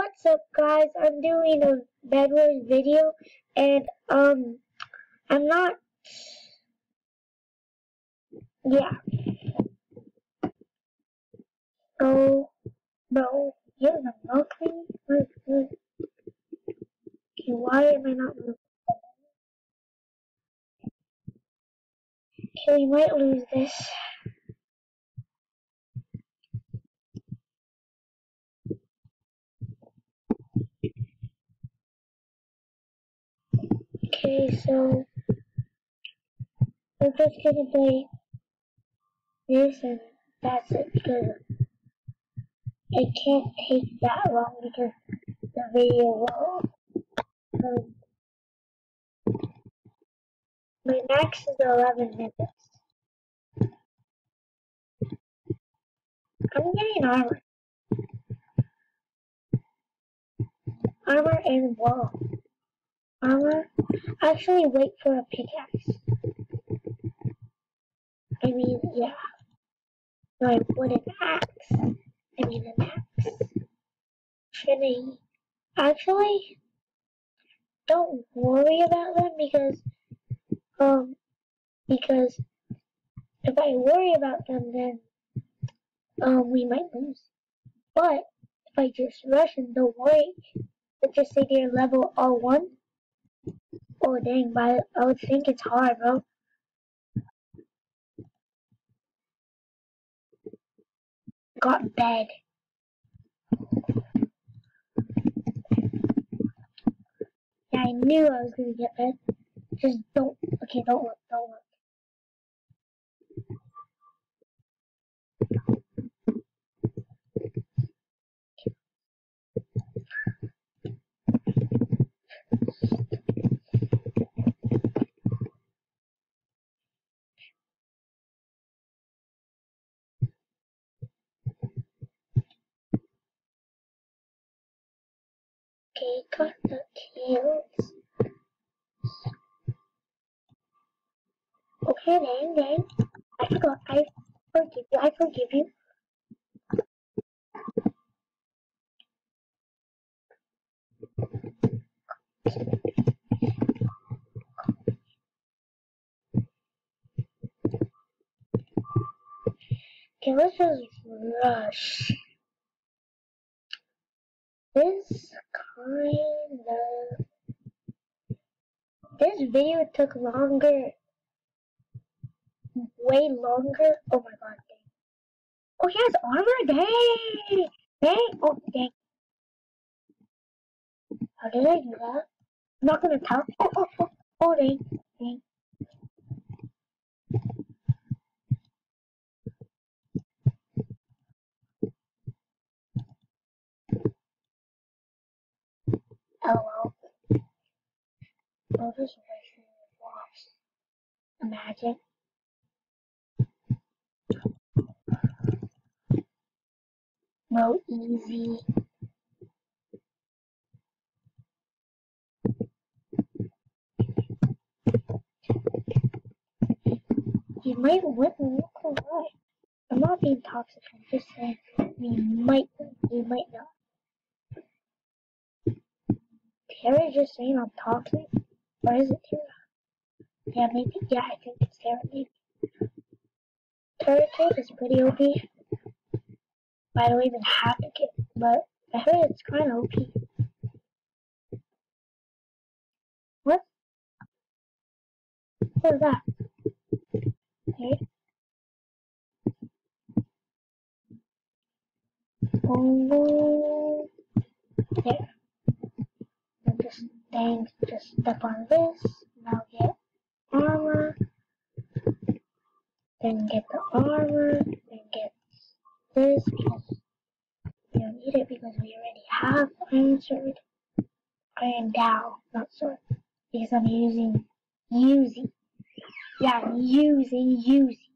What's up guys? I'm doing a Bed Wars video and um I'm not yeah. Oh, no, you have milk me? Okay, why am I not moving? Okay, we might lose this. Okay, so we're just gonna play this and that's it because it can't take that long because the video will. Um, my max is 11 minutes. I'm getting armor. Armor and wall. Armor. Actually, wait for a pickaxe. I mean, yeah. No, I want an axe. I mean, an axe. Trinity. Actually, don't worry about them because, um, because if I worry about them, then, um, we might lose. But if I just rush and don't worry, let's just say they're level all one. Oh dang, but I would think it's hard, bro. Got bed. Yeah, I knew I was gonna get bed. Just don't. Okay, don't look. Don't look. Cut the tails. Okay, dang, dang. I forgot. I forgive you. I forgive you. Okay, let's just rush. This This video took longer. Way longer. Oh my god, dang. Oh, he has armor? Dang! Dang! Oh, dang. How did I do that? I'm not gonna tell. Oh, oh, oh, oh, dang. Dang. LOL. Version was Imagine. No easy. You might win, look alright. I'm not being toxic, I'm just saying we might win, we might not. Tara just saying I'm toxic? Or is it Tara? Yeah, maybe, yeah, I think it's Tara, maybe. Tara tape is pretty OP. I don't even have to get, but I heard it's kind of OP. What? What is that? Okay. Oh, there. And just step on this. Now get armor. Then get the armor. Then get this because we don't need it because we already have iron sword. Iron Dao, not sword. Because I'm using Yuzi. Yeah, I'm using Yuzi.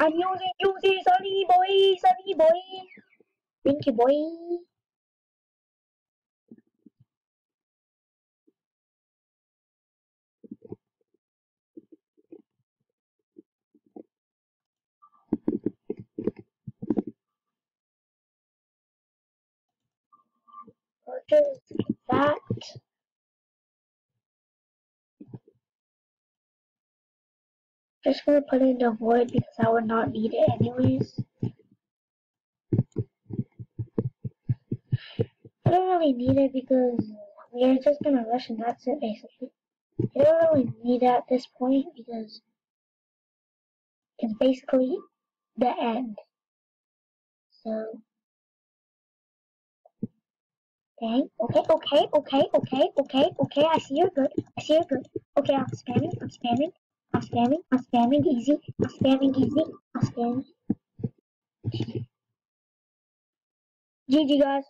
I'm using Yuzi, Sunny boy, Sunny boy. Thank you, boy. Just that. Just gonna put it in the void because I would not need it anyways. I don't really need it because we are just gonna rush and that's it basically. I don't really need it at this point because it's basically the end. So Okay, okay, okay, okay, okay, okay, okay, I see you're good. I see you're good. Okay, I'm spamming, I'm spamming, I'm spamming, I'm spamming easy, I'm spamming easy, I'm spamming. GG guys.